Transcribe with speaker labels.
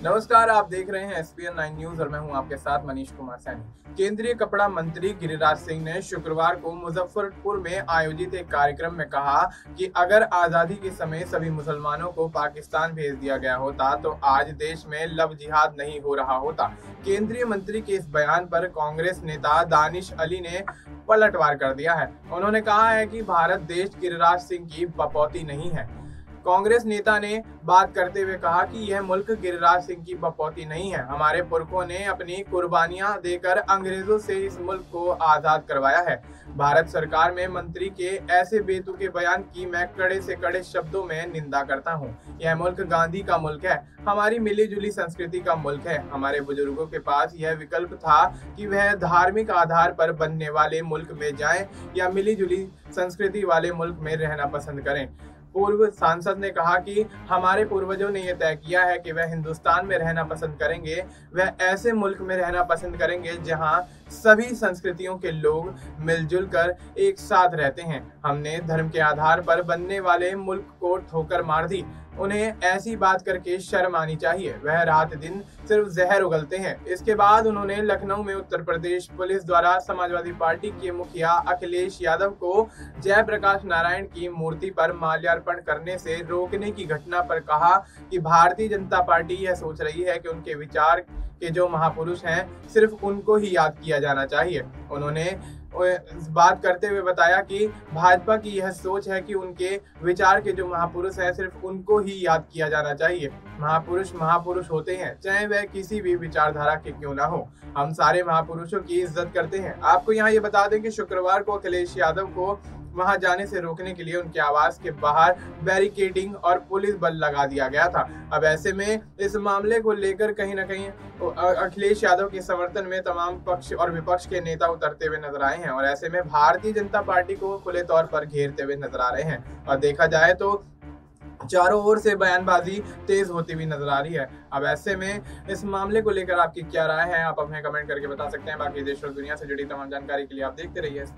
Speaker 1: नमस्कार, आप देख रहे हैं एस एसपीएन नाइन न्यूज़ और मैं हूँ आपके साथ मनीष कुमार सैनी। केंद्रीय कपड़ा मंत्री गिरिराज सिंह ने शुक्रवार को मुजफ्फरपुर में आयोजित एक कार्यक्रम में कहा कि अगर आज़ादी के समय सभी मुसलमानों को पाकिस्तान भेज दिया गया होता तो आज देश में लव जिहाद नहीं हो रहा होता। केंद्रीय मंत्री के इस बयान पर कांग्रेस नेता दानिश अली ने पलटवार कर दिया है। उन्होंने कहा है कि भारत देश गिरिराज सिंह की बपौती नहीं है। कांग्रेस नेता ने बात करते हुए कहा कि यह मुल्क गिरिराज सिंह की बपौती नहीं है। हमारे पुरखों ने अपनी कुर्बानियाँ देकर अंग्रेज़ों से इस मुल्क को आज़ाद करवाया है। भारत सरकार में मंत्री के ऐसे बेतुके बयान की मैं कड़े से कड़े शब्दों में निंदा करता हूँ। यह मुल्क गांधी का मुल्क है। हमारी मिली जुली संस्कृति का मुल्क है। हमारे बुज़ुर्गों के पास यह विकल्प था कि वह धार्मिक आधार पर बनने वाले मुल्क में जाएँ या मिली जुली संस्कृति वाले मुल्क में रहना पसंद करें। पूर्व सांसद ने कहा कि हमारे पूर्वजों ने यह तय किया है कि वह हिंदुस्तान में रहना पसंद करेंगे, वह ऐसे मुल्क में रहना पसंद करेंगे जहाँ सभी संस्कृतियों के लोग मिलजुल कर एक साथ रहते हैं। हमने धर्म के आधार पर बनने वाले मुल्क को ठोकर मार दी। उन्हें ऐसी बात करके शर्म आनी चाहिए। वह रात दिन सिर्फ़ जहर उगलते हैं। इसके बाद उन्होंने लखनऊ में उत्तर प्रदेश पुलिस द्वारा समाजवादी पार्टी के मुखिया अखिलेश यादव को जयप्रकाश नारायण की मूर्ति पर माल्यार्पण करने से रोकने की घटना पर कहा कि भारतीय जनता पार्टी यह सोच रही है कि उनके विचार के जो महापुरुष हैं, सिर्फ़ उनको ही याद किया जाना चाहिए। उन्होंने बात करते हुए बताया कि भाजपा की यह सोच है कि उनके विचार के जो महापुरुष हैं, सिर्फ़ उनको ही याद किया जाना चाहिए। महापुरुष महापुरुष होते हैं, चाहे वह किसी भी विचारधारा के क्यों ना हो। हम सारे महापुरुषों की इज़्ज़त करते हैं। आपको यहाँ ये बता दें कि शुक्रवार को अखिलेश यादव को वहाँ जाने से रोकने के लिए उनके आवास के बाहर बैरिकेडिंग और पुलिस बल लगा दिया गया था। अब ऐसे में इस मामले को लेकर कहीं ना कहीं अखिलेश यादव के समर्थन में तमाम पक्ष और विपक्ष के नेता उतरते हुए नज़र आए हैं और ऐसे में भारतीय जनता पार्टी को खुले तौर पर घेरते हुए नज़र आ रहे हैं। और देखा जाए तो चारों ओर से बयानबाजी तेज होती हुई नज़र आ रही है। अब ऐसे में इस मामले को लेकर आपकी क्या राय है? आप अपने कमेंट करके बता सकते हैं। बाकी देश और दुनिया से जुड़ी तमाम जानकारी के लिए आप देखते रहिए एस